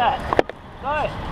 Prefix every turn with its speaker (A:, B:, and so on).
A: that. Nice.